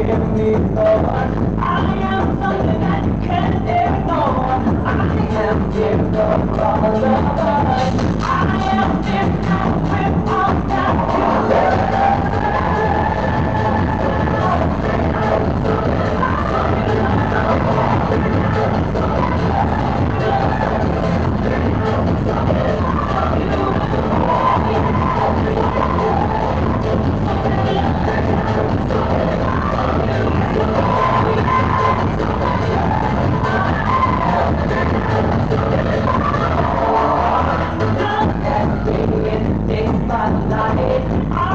Abało biogata, papała